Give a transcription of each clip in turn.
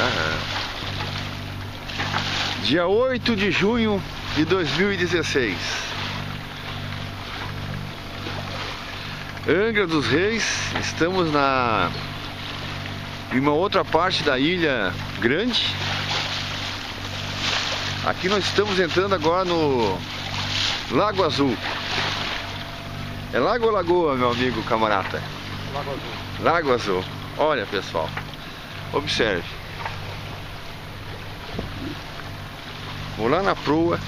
Aham. Dia 8 de junho de 2016. Angra dos Reis, estamos na em uma outra parte da ilha grande. Aqui nós estamos entrando agora no Lago Azul. É lago ou lagoa, meu amigo camarada? Lago Azul. Lago Azul. Olha, pessoal. Observe. Vou lá na proa.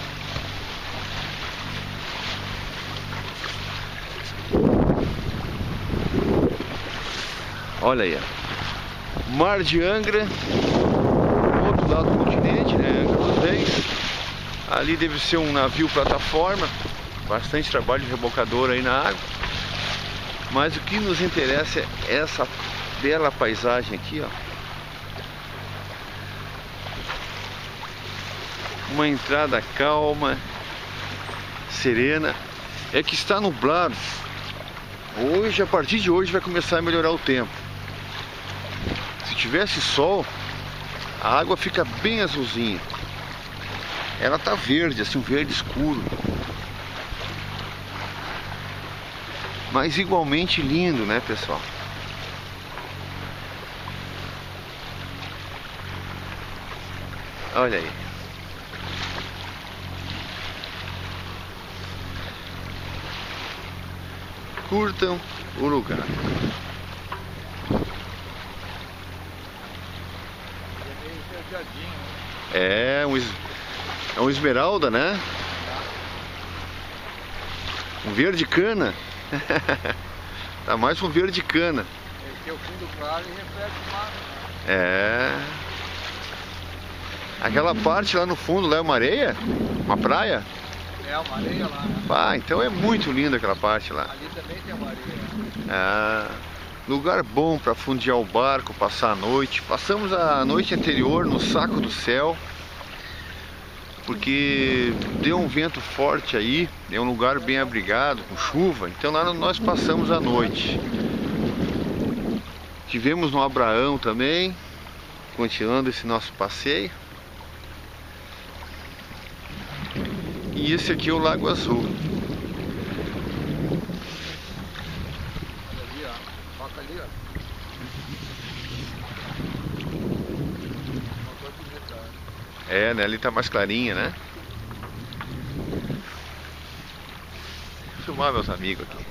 Olha aí, ó. Mar de Angra. Outro lado do continente, né? Angra dos Reis. Ali deve ser um navio plataforma. Bastante trabalho de rebocador aí na água. Mas o que nos interessa é essa bela paisagem aqui, ó. Uma entrada calma, serena. É que está nublado. Hoje, a partir de hoje, vai começar a melhorar o tempo. Se tivesse sol, a água fica bem azulzinha. Ela tá verde, assim, um verde escuro. Mas igualmente lindo, né, pessoal? Olha aí. Curtam o lugar. É né? É um, es- é um esmeralda, né? Um verde cana. tá mais um verde cana. Esse é o fundo claro e reflete o mar. É. Aquela parte lá no fundo lá é uma areia? Uma praia? É uma areia lá, né? Ah, então é muito linda aquela parte lá. Ali também tem uma areia. Ah, lugar bom para fundear o barco, passar a noite. Passamos a noite anterior no Saco do Céu, porque deu um vento forte aí, é um lugar bem abrigado, com chuva, então lá nós passamos a noite. Tivemos no Abraão também, continuando esse nosso passeio. E esse aqui é o Lago Azul. Olha ali, ó. Toca ali, ó. Uma cor bonita? É, né? Ali tá mais clarinha, né? Vou filmar meus amigos aqui.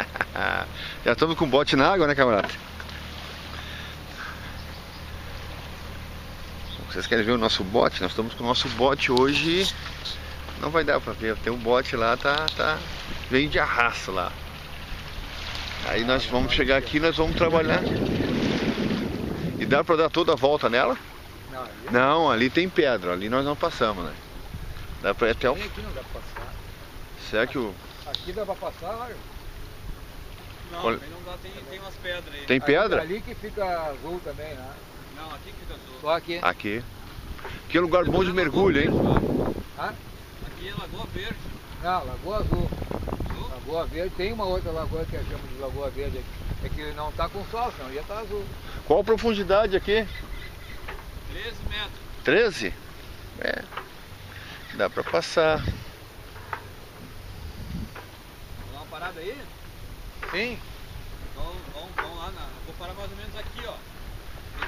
Já estamos com bote na água, né, camarada? Vocês querem ver o nosso bote? Nós estamos com o nosso bote hoje. Não vai dar pra ver. Tem um bote lá, tá, tá. Veio de arrasto lá. Aí nós vamos chegar aqui nós vamos trabalhar. E dá pra dar toda a volta nela? Não, ali Não, ali tem pedra, ali nós não passamos, né? Dá pra ir até o. aqui não dá pra passar. Será que o. Aqui dá pra passar. Não, Olha- não dá, tem, tem umas pedras aí. Tem Ali- pedra? Ali que fica azul também, né? Não, aqui que azul. Só aqui. Aqui. Que é lugar bom de mergulho, hein? Hã? Aqui é Lagoa Verde. Não, Lagoa Azul. Azul? Lagoa Verde, tem uma outra lagoa que a chama de Lagoa Verde aqui. É que não tá com sol, senão ia estar tá azul. Qual a profundidade aqui? 13 metros. 13? É. Dá pra passar. Vou dar uma parada aí? Sim. Então vamos, vamos lá. Na, vou parar mais ou menos aqui, ó.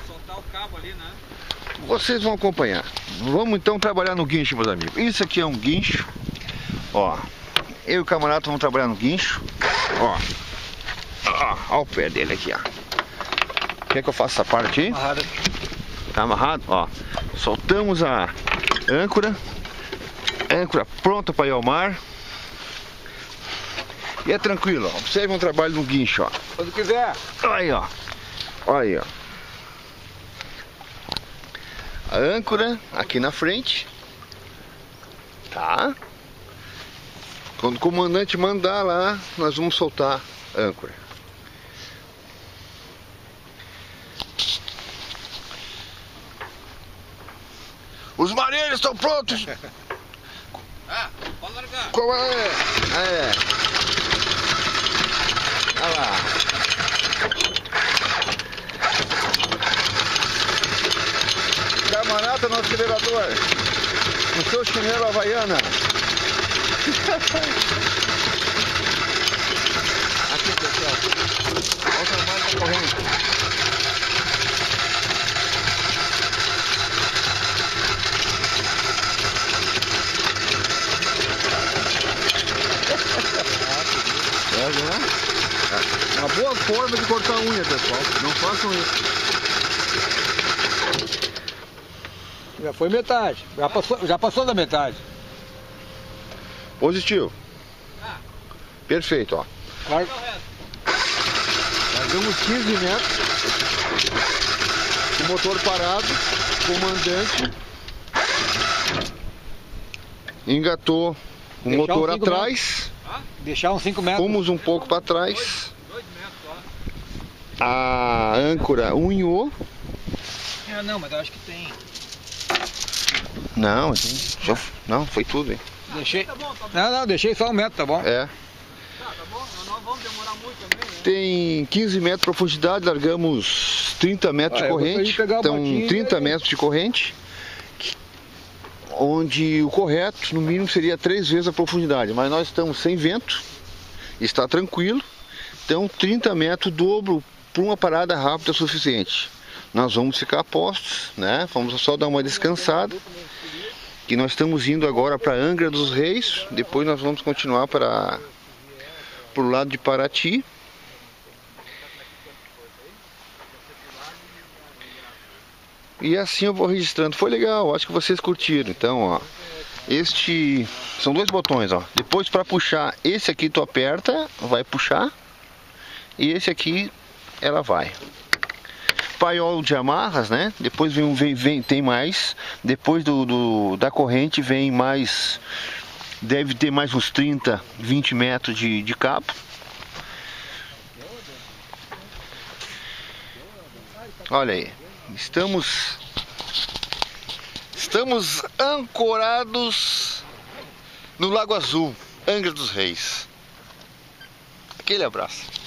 Soltar o cabo ali, né? Vocês vão acompanhar. Vamos então trabalhar no guincho, meus amigos. Isso aqui é um guincho. Ó. Eu e o camarada vamos trabalhar no guincho. Ó. Ó, ó o pé dele aqui, ó. Quer que eu faça essa parte aí? Amarrada. Tá amarrado? Ó. Soltamos a âncora. Âncora pronta para ir ao mar. E é tranquilo, ó. Observe um trabalho no guincho, ó. Quando quiser. Aí, ó. Aí, ó. A âncora aqui na frente. Tá? Quando o comandante mandar lá, nós vamos soltar a âncora. Os marinheiros estão prontos! Ah, pode largar. Qual é? É. Olha lá. Chinelo havaiana. Aqui, pessoal. Olha o tamanho da corrente. É, né? Uma boa forma de cortar a unha, pessoal. Não façam isso. Já foi metade. Já passou, já passou da metade. Positivo. Perfeito, ó. Largamos 15 metros. O motor parado. Comandante. Engatou o Deixar motor cinco atrás. Deixar uns 5 metros. Fomos um pouco para trás. Dois metros. A âncora unhou. Ah, não, mas eu acho que tem. Não, assim, não, foi tudo, hein? Deixei. Não, não, deixei só um metro, tá bom? É. Tem 15 metros de profundidade, largamos 30 metros Ah, de corrente. Então, botinha e 30 aí- metros de corrente. Onde o correto, no mínimo, seria três vezes a profundidade. Mas nós estamos sem vento, está tranquilo. Então, 30 metros, dobro para uma parada rápida é suficiente. Nós vamos ficar postos, né? Vamos só dar uma descansada. Que nós estamos indo agora para Angra dos Reis. Depois nós vamos continuar para o lado de Paraty. E assim eu vou registrando. Foi legal, acho que vocês curtiram. Então, ó, este são dois botões, ó. Depois para puxar, esse aqui tu aperta, vai puxar. E esse aqui ela vai. Paiol de amarras, né? Depois vem, vem, vem tem mais. Depois do, do- da corrente vem mais. Deve ter mais uns 30, 20 metros de, de cabo. Olha aí. Estamos estamos ancorados no Lago Azul, Angra dos Reis. Aquele abraço.